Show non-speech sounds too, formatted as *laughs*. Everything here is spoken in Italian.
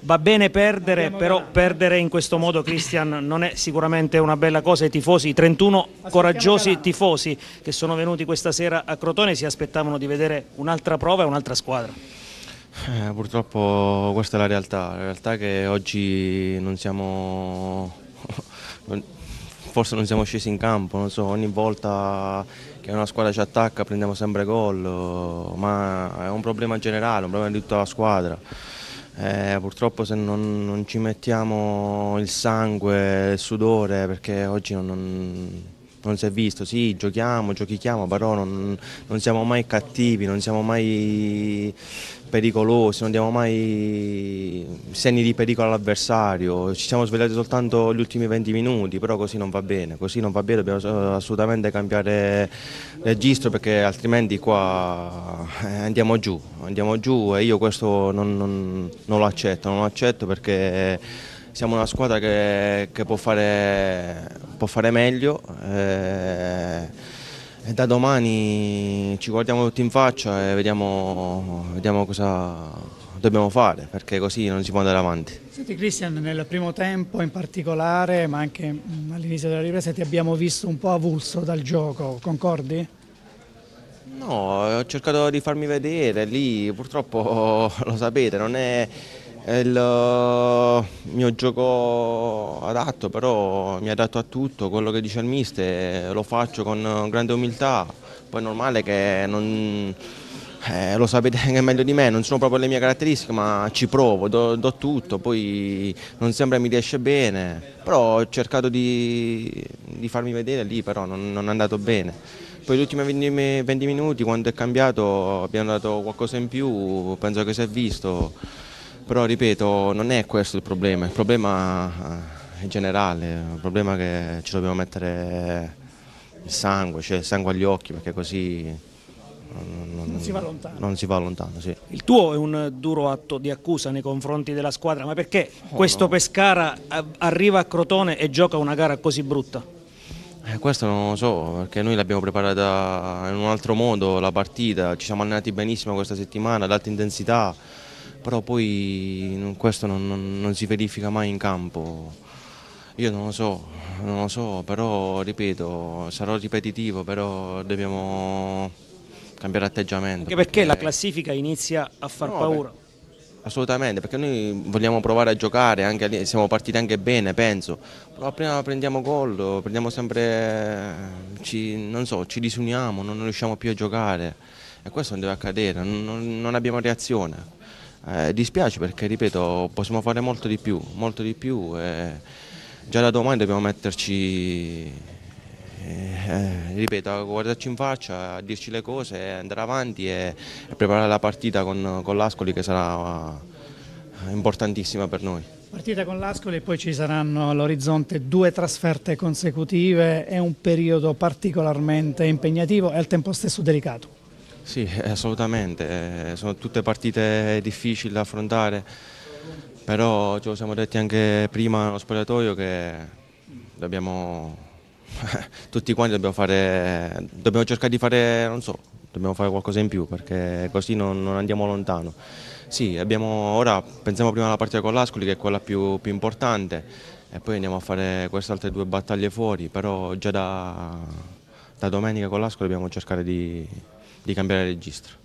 Va bene perdere, però perdere in questo modo, Cristian, non è sicuramente una bella cosa. I tifosi, i 31 coraggiosi tifosi che sono venuti questa sera a Crotone si aspettavano di vedere un'altra prova e un'altra squadra. Eh, purtroppo questa è la realtà, la realtà è che oggi non siamo, *laughs* forse non siamo scesi in campo, non so, ogni volta che una squadra ci attacca prendiamo sempre gol, ma è un problema generale, un problema di tutta la squadra. Eh, purtroppo se non, non, ci mettiamo il sangue, il sudore, perché oggi non, non, non si è visto, sì, giochiamo, giochichiamo, però non, siamo mai cattivi, non siamo mai pericolosi, non diamo mai segni di pericolo all'avversario, ci siamo svegliati soltanto gli ultimi 20 minuti, però così non va bene, così non va bene, dobbiamo assolutamente cambiare registro perché altrimenti qua eh, andiamo giù, andiamo giù e io questo non, non, non lo accetto, non lo accetto perché siamo una squadra che, che può, fare, può, fare, meglio. Eh, e da domani ci guardiamo tutti in faccia e vediamo, vediamo cosa dobbiamo fare perché così non si può andare avanti. Senti Cristian, nel primo tempo in particolare, ma anche mm, all'inizio della ripresa ti abbiamo visto un po' avulso dal gioco, concordi? No, ho cercato di farmi vedere, lì purtroppo *laughs* lo sapete, non è il eh, mio gioco adatto, però mi adatto a tutto, quello che dice il mister lo faccio con grande umiltà, poi è normale che non, eh, lo sapete anche meglio di me, non sono proprio le mie caratteristiche, ma ci provo, do, do tutto, poi non sempre mi riesce bene, però ho cercato di, di farmi vedere lì, però non, non è andato bene. Poi gli ultimi 20, 20 minuti, quando è cambiato, abbiamo dato qualcosa in più, penso che si è visto però ripeto non è questo il problema, il problema eh, è generale, il problema è che ci dobbiamo mettere il sangue, cioè il sangue agli occhi perché così non, non, si va lontano. Non si va lontano sì. Il tuo è un duro atto di accusa nei confronti della squadra, ma perché oh, questo no. Pescara arriva a Crotone e gioca una gara così brutta? Eh, questo non lo so, perché noi l'abbiamo preparata in un altro modo la partita, ci siamo allenati benissimo questa settimana ad alta intensità, però poi questo non, non, non, si verifica mai in campo. Io non lo so, non lo so, però ripeto, sarò ripetitivo, però dobbiamo cambiare atteggiamento. Anche perché, perché... la classifica inizia a far no, paura. Beh, assolutamente, perché noi vogliamo provare a giocare, anche, siamo partiti anche bene, penso, però appena prendiamo gol, prendiamo sempre, ci, non so, ci disuniamo, non riusciamo più a giocare e questo non deve accadere, non, non abbiamo reazione. Eh, dispiace perché, ripeto, possiamo fare molto di più, molto di più e già da domani dobbiamo metterci, eh, ripeto, a guardarci in faccia, a dirci le cose, andare avanti e, e preparare la partita con, con l'Ascoli che sarà importantissima per noi. Partita con l'Ascoli e poi ci saranno all'orizzonte due trasferte consecutive, è un periodo particolarmente impegnativo e al tempo stesso delicato. Sì, assolutamente, eh, sono tutte partite difficili da affrontare, però ce lo siamo detti anche prima nello spogliatoio che dobbiamo, *laughs* tutti quanti dobbiamo, fare, dobbiamo cercare di fare, non so, dobbiamo fare qualcosa in più perché così non, non andiamo lontano. Sì, abbiamo, ora pensiamo prima alla partita con l'Ascoli che è quella più, più importante e poi andiamo a fare queste altre due battaglie fuori, però già da, da domenica con l'Ascoli dobbiamo cercare di di cambiare registro.